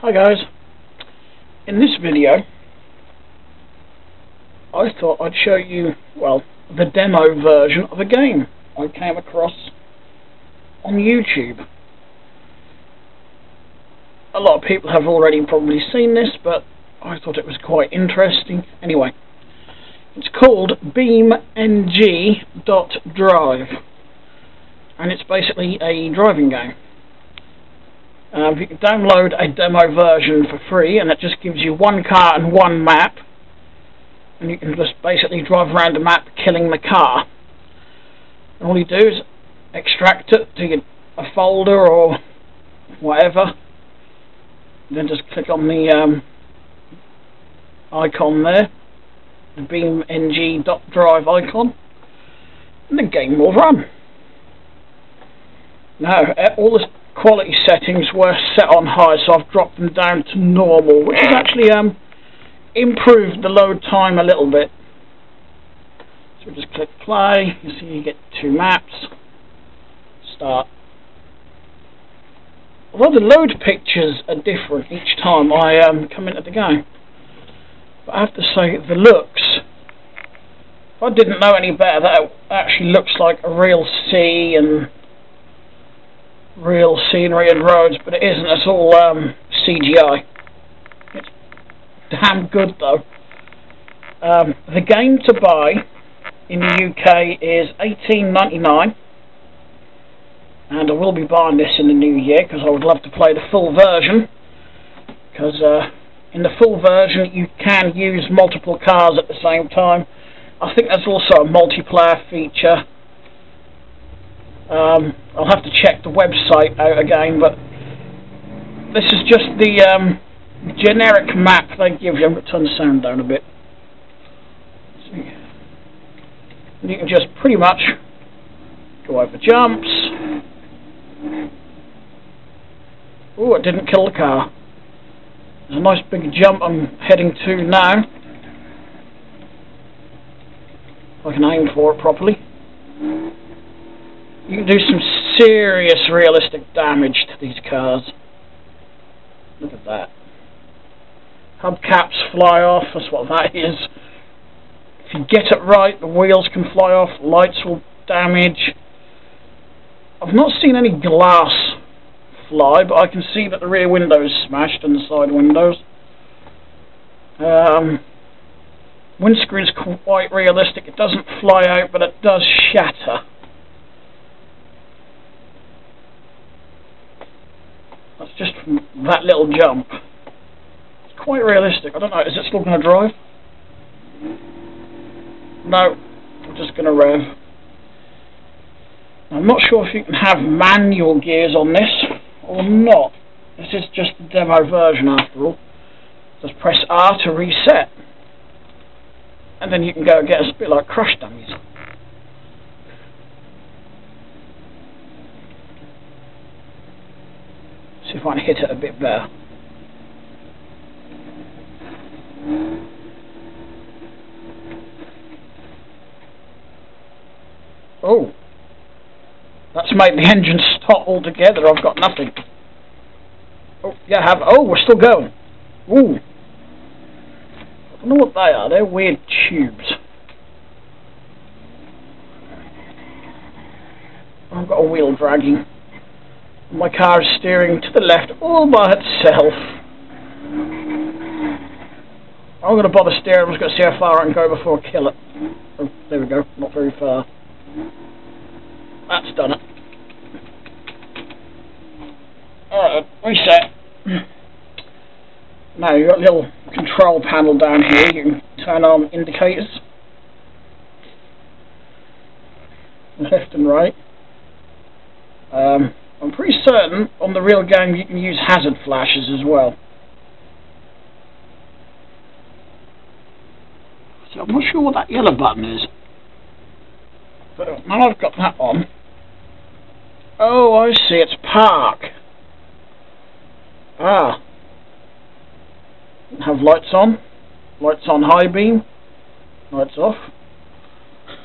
Hi guys, in this video I thought I'd show you, well, the demo version of a game I came across on YouTube. A lot of people have already probably seen this, but I thought it was quite interesting. Anyway, it's called BeamNG.drive and it's basically a driving game. Um, you can download a demo version for free and it just gives you one car and one map and you can just basically drive around the map killing the car. And all you do is extract it to a folder or whatever then just click on the um, icon there the beamng.drive icon and the game will run. Now, all the quality settings were set on high, so I've dropped them down to normal, which has actually um, improved the load time a little bit. So just click play, you see you get two maps, start. Although the load pictures are different each time I um, come into the game, but I have to say the looks, if I didn't know any better, that actually looks like a real sea and real scenery and roads, but it isn't. It's all um, CGI. It's damn good though. Um, the game to buy in the UK is 18.99, and I will be buying this in the new year because I would love to play the full version. Because uh, in the full version you can use multiple cars at the same time. I think there's also a multiplayer feature um, I'll have to check the website out again, but this is just the um, generic map they give you. I'm going to turn the sound down a bit. And you can just pretty much go over jumps. Oh, it didn't kill the car. There's a nice big jump I'm heading to now. I can aim for it properly you can do some serious realistic damage to these cars. Look at that. Hubcaps fly off, that's what that is. If you get it right, the wheels can fly off, lights will damage. I've not seen any glass fly, but I can see that the rear window is smashed and the side windows. Um, windscreen's quite realistic. It doesn't fly out, but it does shatter. That's just that little jump. It's quite realistic. I don't know, is it still going to drive? No, I'm just going to uh, rev. I'm not sure if you can have manual gears on this or not. This is just the demo version after all. Just press R to reset. And then you can go and get a bit like crush dummies. Can hit it a bit better. Oh, that's made the engine stop altogether. I've got nothing. Oh, yeah, I have. Oh, we're still going. Ooh. I don't know what they are. They're weird tubes. I've got a wheel dragging. My car is steering to the left all by itself. I'm going to bother steering, I'm just going to see how far I can go before I kill it. Oh, there we go, not very far. That's done it. Alright, reset. Now you've got a little control panel down here, you can turn on indicators. Left and right. Um, I'm pretty certain on the real game you can use hazard flashes as well. So I'm not sure what that yellow button is. But now I've got that on. Oh, I see, it's park. Ah. Have lights on. Lights on high beam. Lights off.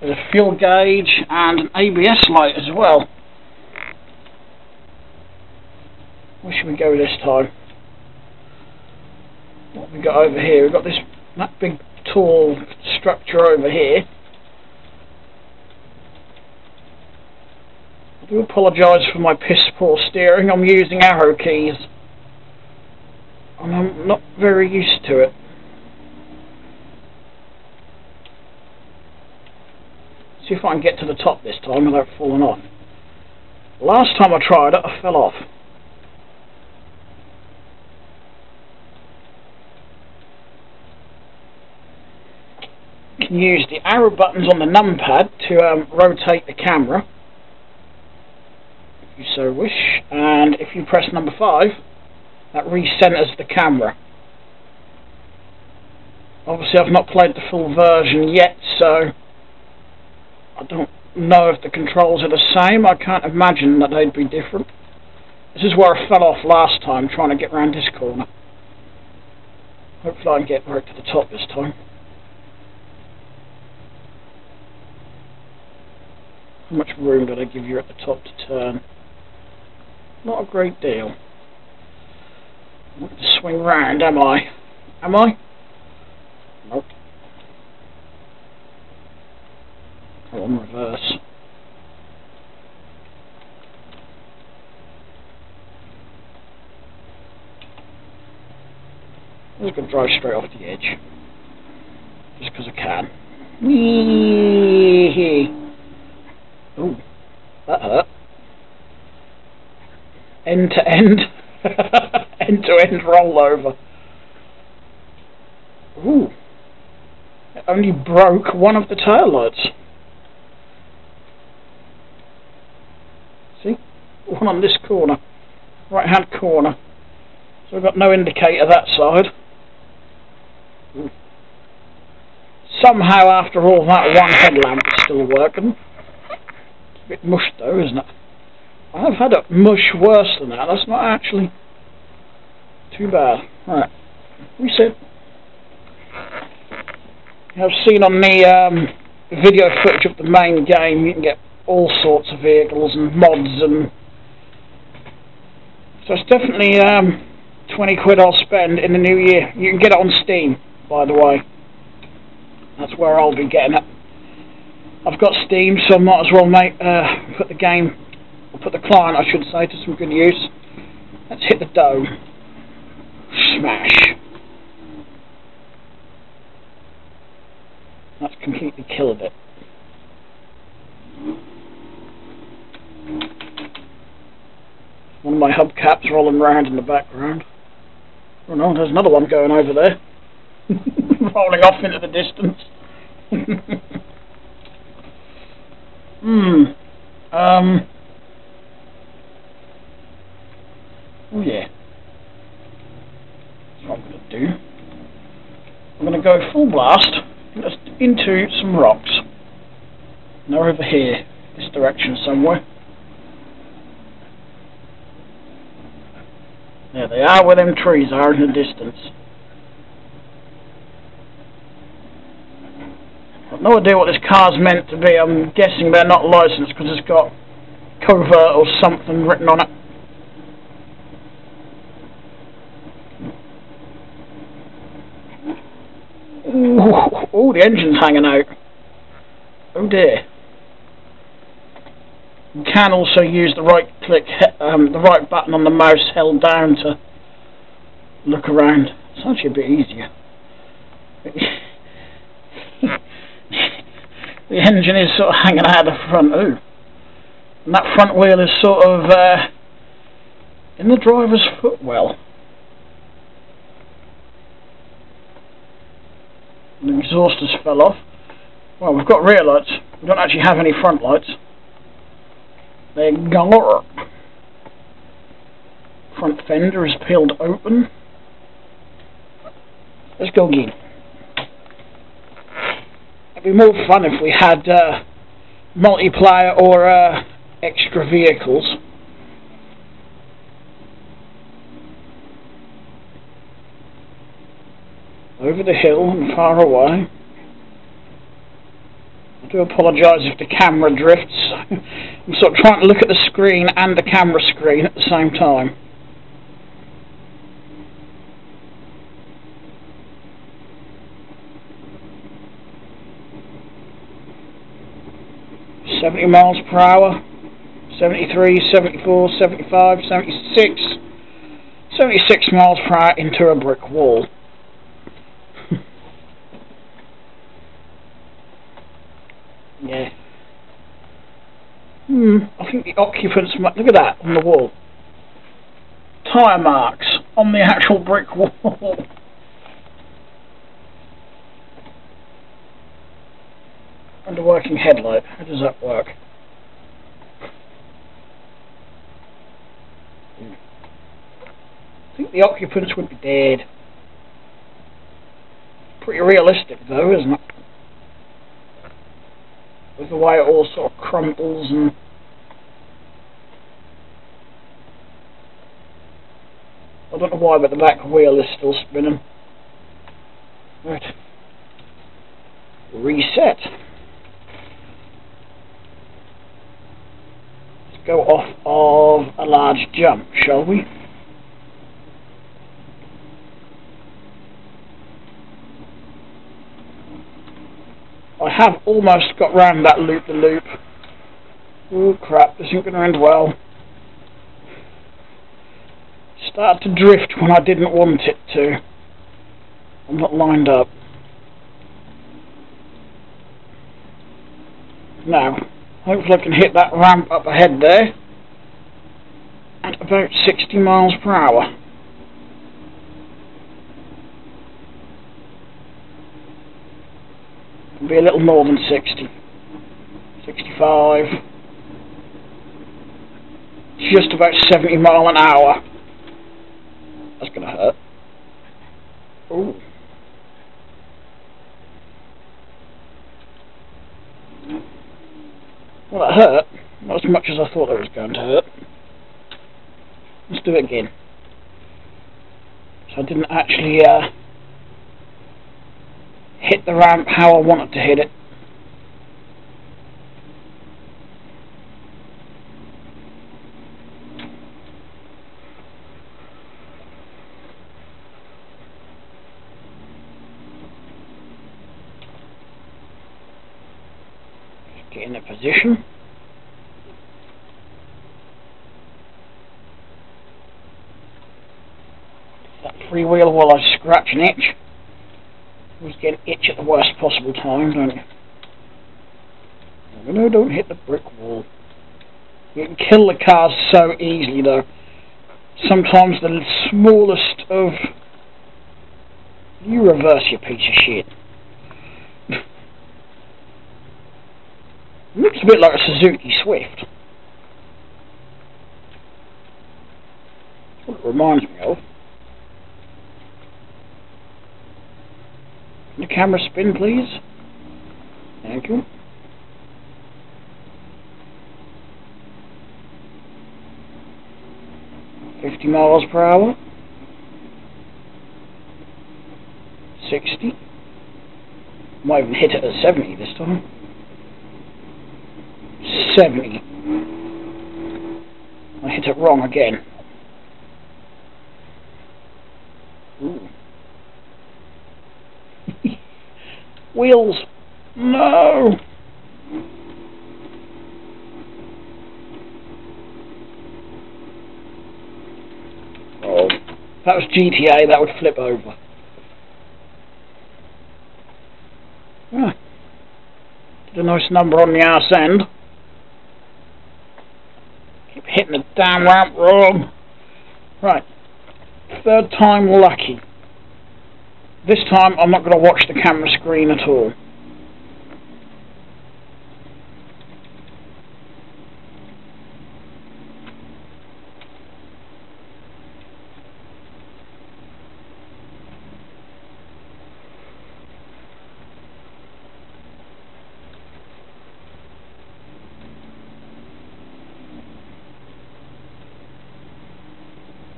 There's a fuel gauge and an ABS light as well. Where should we go this time? What have we got over here? We've got this that big tall structure over here. I do apologise for my piss poor steering. I'm using arrow keys. And I'm not very used to it. See if I can get to the top this time without falling off. Last time I tried it, I fell off. Can use the arrow buttons on the numpad to um, rotate the camera, if you so wish, and if you press number 5, that recenters the camera. Obviously I've not played the full version yet, so I don't know if the controls are the same. I can't imagine that they'd be different. This is where I fell off last time trying to get around this corner. Hopefully I can get right to the top this time. How much room did I give you at the top to turn? Not a great deal. I'm to swing round, am I? Am I? Nope. Oh, on reverse. I'm just going to drive straight off the edge. Just because I can. Whee! Ooh, that hurt. End to end. end to end rollover. Ooh. It only broke one of the tail lights. See? One on this corner. Right hand corner. So I've got no indicator that side. Somehow after all that one headlamp is still working. Bit mush though, isn't it? I've had a mush worse than that. That's not actually too bad. Right. Reset. I've seen on the um, video footage of the main game you can get all sorts of vehicles and mods and so it's definitely um, 20 quid I'll spend in the new year. You can get it on Steam by the way. That's where I'll be getting it. I've got Steam so I might as well make uh, put the game or put the client I should say to some good use. Let's hit the dome. Smash. That's completely killed it. One of my hubcaps rolling around in the background. Oh no, there's another one going over there. rolling off into the distance. Hmm. um. Oh yeah. That's what I'm to do. I'm to go full blast into some rocks. Now over here, this direction somewhere. There they are where them trees are in the distance. No idea what this car's meant to be. I'm guessing they're not licensed because it's got Covet or something written on it. Ooh, the engine's hanging out. Oh dear. You can also use the right click, um, the right button on the mouse held down to look around. It's actually a bit easier. the engine is sort of hanging out of the front. Ooh. And that front wheel is sort of uh, in the driver's footwell. the exhaust has fell off. Well, we've got rear lights. We don't actually have any front lights. They're gone. Front fender is peeled open. Let's go again. Be more fun if we had uh, multiplayer or uh, extra vehicles. over the hill and far away. I do apologise if the camera drifts. I'm sort of trying to look at the screen and the camera screen at the same time. 70 miles per hour, 73, 74, 75, 76, 76 miles per hour into a brick wall. yeah. Hmm, I think the occupants might, look at that on the wall. Tyre marks on the actual brick wall. Under working headlight, how does that work? I think the occupants would be dead. Pretty realistic though, isn't it? With the way it all sort of crumbles and I don't know why but the back wheel is still spinning. Right. Reset. Go off of a large jump, shall we? I have almost got round that loop-the-loop. -loop. Oh crap, this isn't going to end well. Started to drift when I didn't want it to. I'm not lined up. Now, hopefully I can hit that ramp up ahead there at about 60 miles per hour. be a little more than 60. 65. Just about 70 mile an hour. That's gonna hurt. Ooh. Well, that hurt. Not as much as I thought it was going to hurt. Let's do it again. So I didn't actually uh, hit the ramp how I wanted to hit it. Get in a position. That freewheel while I scratch an itch. Always get an itch at the worst possible time, don't you? No, don't hit the brick wall. You can kill the cars so easily, though. Sometimes the smallest of... You reverse, your piece of shit. Looks a bit like a Suzuki Swift. What it reminds me of. Camera spin, please. Thank you. Fifty miles per hour. Sixty. Might even hit it at seventy this time. Seventy. I hit it wrong again. Ooh. Wheels. No. Oh, that was GTA, that would flip over. Ah. Did a nice number on the arse end. Keep hitting the damn ramp wrong. Right. Third time lucky. This time I'm not going to watch the camera screen at all.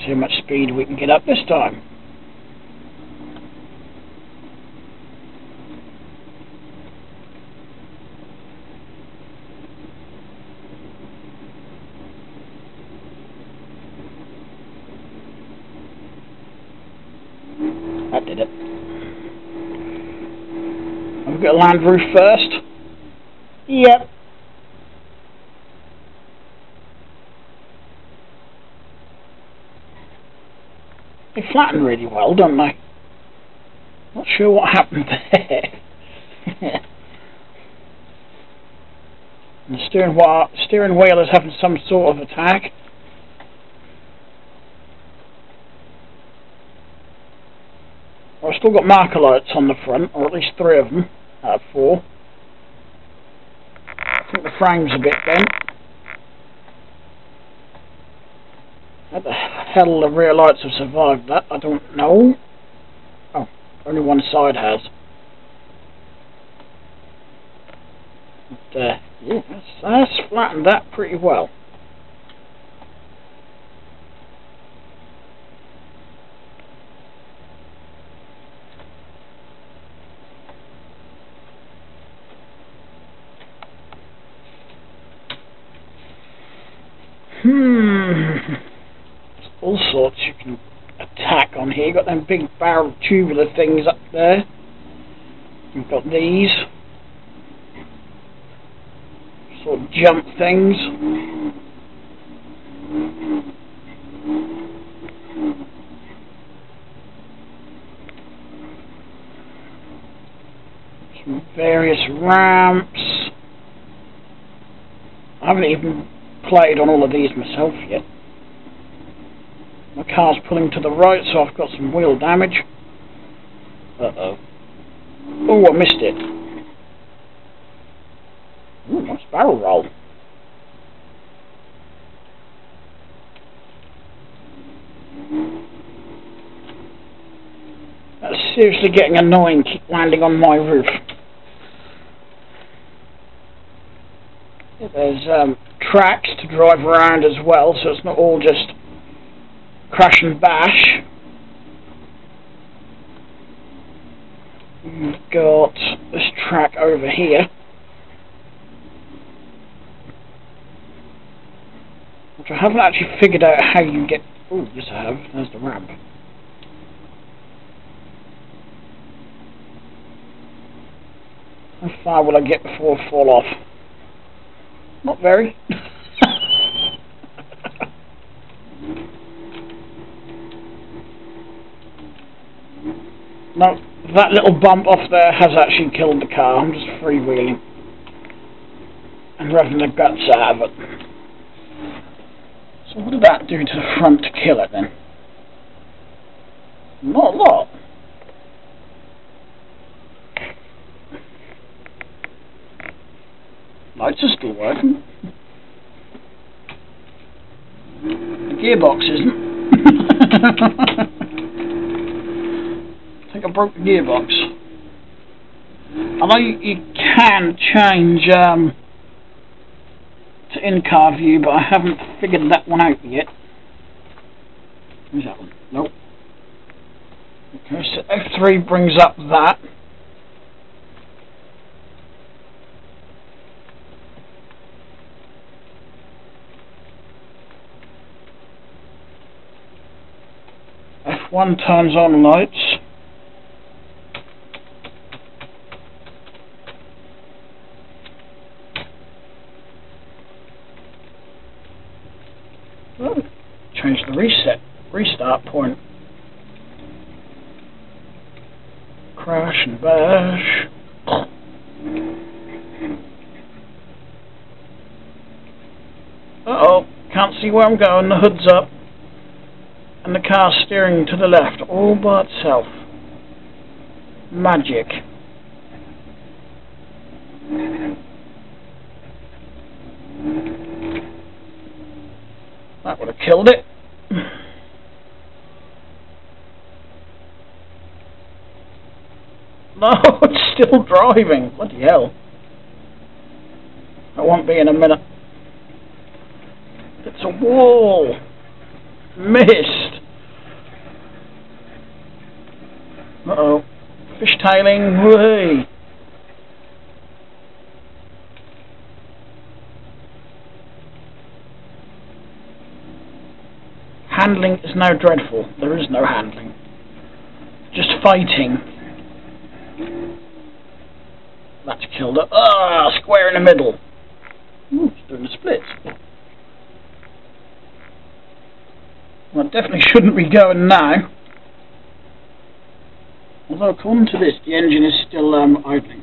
See how much speed we can get up this time. We've got roof first. Yep. They flatten really well, don't they? Not sure what happened there. the steering, steering wheel is having some sort of attack. I've still got marker lights on the front, or at least three of them of four. I think the frame's a bit bent. How the hell the rear lights have survived that, I don't know. Oh, only one side has. But, uh, yeah, that's, that's flattened that pretty well. Hmm. All sorts you can You've got them big barrel tubular things up there. You've got these. Sort of jump things. Some various ramps. I haven't even played on all of these myself yet. Car's pulling to the right, so I've got some wheel damage. Uh-oh. Oh, I missed it. Ooh, nice barrel roll. That's seriously getting annoying, keep landing on my roof. There's um, tracks to drive around as well, so it's not all just crash and bash. You've got this track over here. Which I haven't actually figured out how you get... Oh, yes I have. There's the ramp. How far will I get before I fall off? Not very. no, that little bump off there has actually killed the car. I'm just freewheeling. And revving the guts out of it. So what did that do to the front to kill it then? Not a lot. Lights are still working. The gearbox isn't. Think I broke the gearbox. I know you, you can change um, to in-car view, but I haven't figured that one out yet. Where's that one? Nope. Okay, so F3 brings up that. F1 turns on lights. Oh, change the reset, restart point. Crash and bash. Uh oh, can't see where I'm going, the hood's up and the car steering to the left all by itself. Magic. That would have killed it. No, it's still driving. Bloody hell. That won't be in a minute. It's a wall. Missed. Uh-oh. Fishtailing, whee! Handling is now dreadful. There is no handling. Just fighting. That's killed her. Ah, oh, square in the middle. Ooh, it's doing a split. Well, definitely shouldn't be going now. Although, according to this, the engine is still um, idling.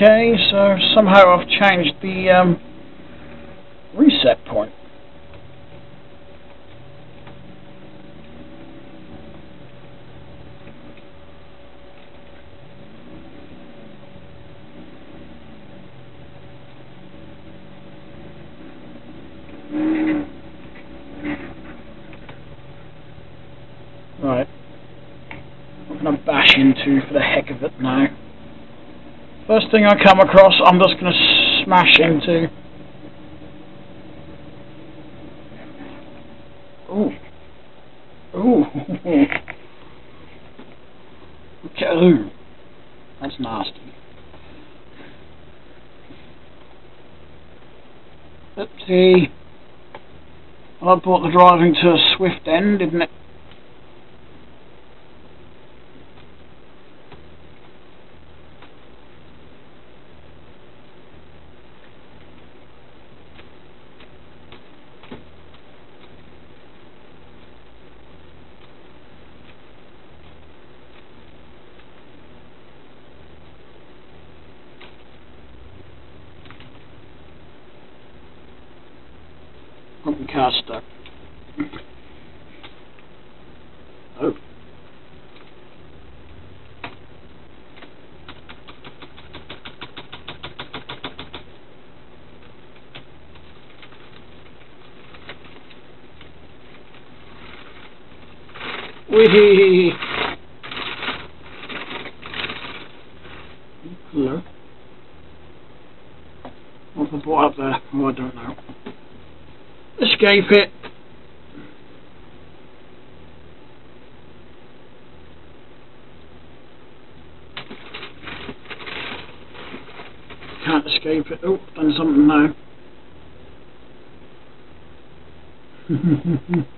Okay, so somehow I've changed the um, reset point. Right. I'm going to bash into for the heck of it now. First thing I come across, I'm just going to smash into. Ooh. Ooh. Ooh. That's nasty. Oopsie. Well, I brought the driving to a swift end, didn't it? Stuck. Oh. Wee. Hello. What's the boy up there? Oh, I don't know. Escape it. Can't escape it. Oh, done something now.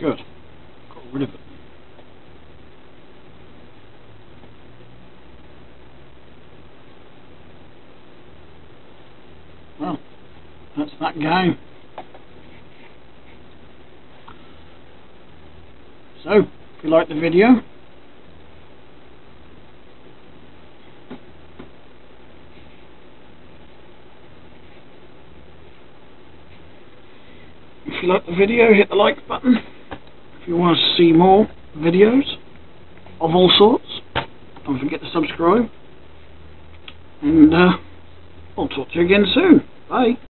Good. Got rid of it. Well, that's that game. So, if you like the video, if you like the video, hit the like button. If you want to see more videos of all sorts, don't forget to subscribe. And uh, I'll talk to you again soon. Bye.